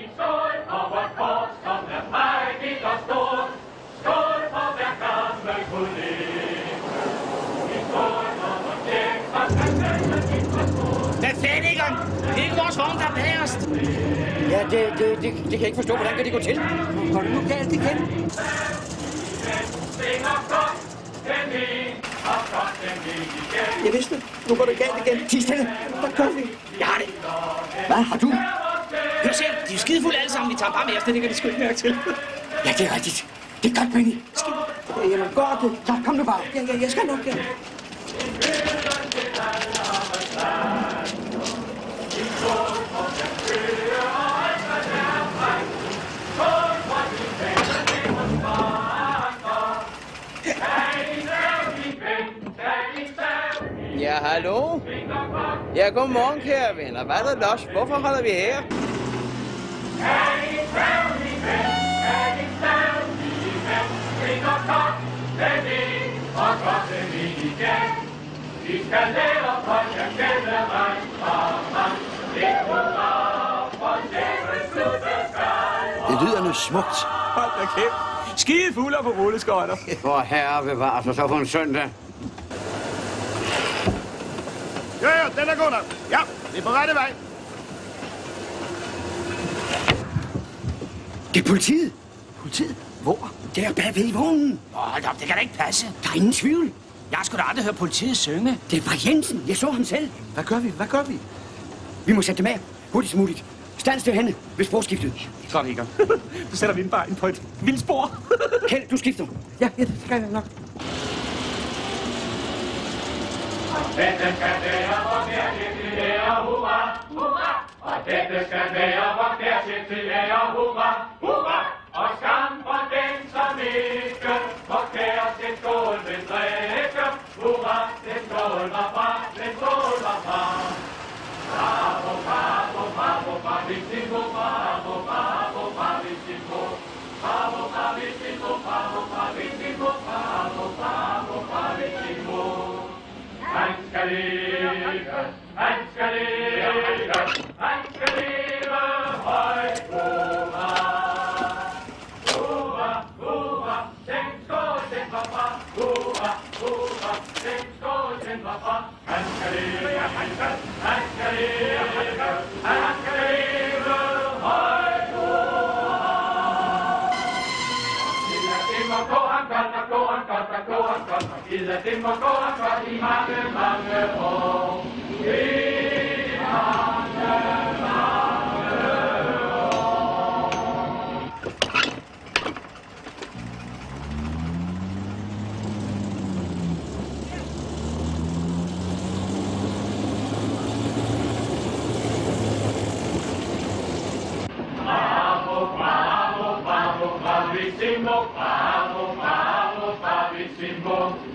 Er fændingen? Det er ikke vores vogn, der er bagerst. Ja, det, det, det, det kan jeg ikke forstå. Hvordan kan det gå til? Går det nu galt igen? Jeg vidste det. Nu går det galt igen. Tig stille. Hvad gør vi? Jeg har det. Hvad har du? Hør selv, de er skidefulde alle sammen. Vi tager bare med os, det kan de sgu ikke mærke til. Ja, det er rigtigt. Det er godt, Benny. Ja, jamen, gør det. Så kom nu bare. Ja, ja, jeg skal nok, ja. Ja, hallo? Ja, godmorgen, kære venner. Hvad er der los? Hvorfor holder vi her? Vi skal lære folk at kende vej fra vej. Det hurra, for djævel slutte skal. Det lyder nu smukt. Hold da kæft. Skide fugle på rulleskøjter. For herre bevarer sig så for en søndag. Ja, ja, den er god nok. Ja, det er på rette vej. Det er politiet. Politiet? Hvor? Det er bagved i vognen. Hold op, det kan da ikke passe. Der er ingen tvivl. Jeg har sgu da aldrig hørt politiet synge. Det var Jensen. Jeg så ham selv. Hvad gør vi? Hvad gør vi? Vi må sætte dem af. Hurtigst muligt. Stands det henne ved sporskiftet. Godt, Egon. Så sætter vi en bare ind på et vildspor. Kjeld, du skifter. Ja, ja, det skal jeg nok. Dette skal være vor kærlighed til Han skal leve, han is het in mijn kolen waar die maken lange om. Die lange, lange om. Vamos, vamos,